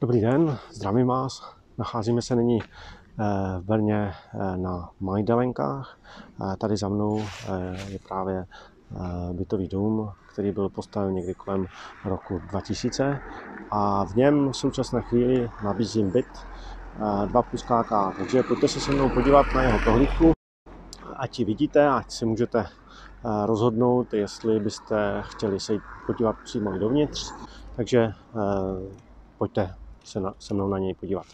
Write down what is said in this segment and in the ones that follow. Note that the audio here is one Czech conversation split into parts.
Dobrý den, zdravím vás. Nacházíme se nyní eh, v Brně eh, na Majdalenkách. Eh, tady za mnou je právě bytový dům, který byl postaven někdy kolem roku 2000 a v něm v současné chvíli nabízím byt 2 plus KK. Takže pojďte se se mnou podívat na jeho prohlídku, ať ji vidíte, ať si můžete rozhodnout, jestli byste chtěli se podívat přímo dovnitř. Takže pojďte se, na, se mnou na něj podívat.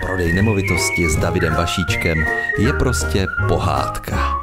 Prodej nemovitosti s Davidem Vašíčkem je prostě pohádka.